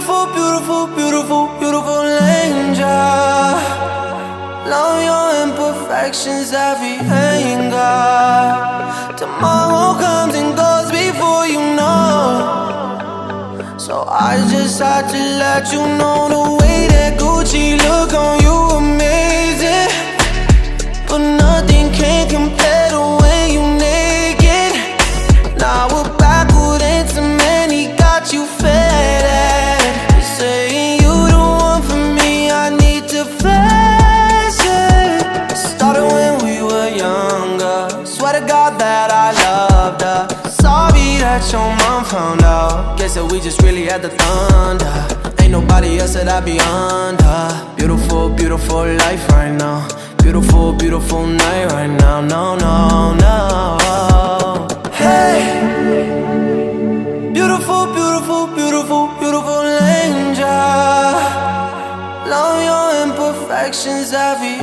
beautiful, beautiful, beautiful, beautiful angel. Love your imperfections, every anger. Tomorrow comes and goes before you know. So I just had to let you know the way that Gucci look on you amazing, but nothing can compare to when you naked. Now we're backward into many got you fed. Swear to God that I loved her. Sorry that your mom found out. Guess that we just really had the thunder. Ain't nobody else that I be under. Beautiful, beautiful life right now. Beautiful, beautiful night right now. No, no, no. Hey. Beautiful, beautiful, beautiful, beautiful angel. Love your imperfections, every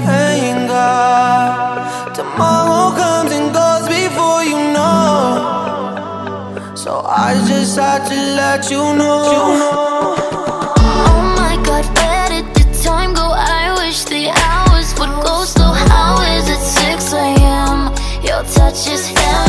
So I just had to let you know. Oh my god, where did the time go? I wish the hours would go slow. How is it 6 a.m.? Your touch is heaven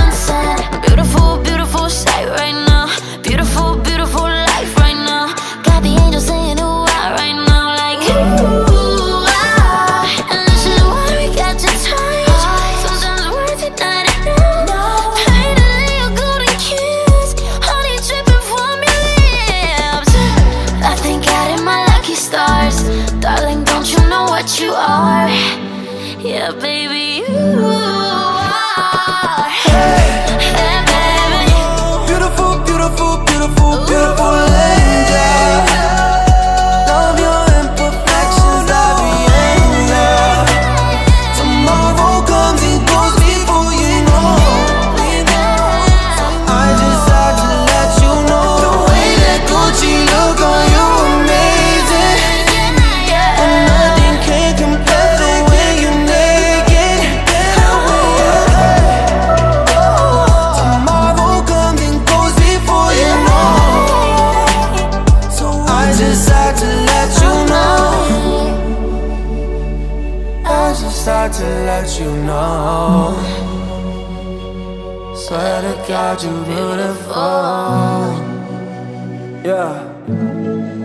Baby, you Had to let you know. Swear to God, you beautiful. Yeah.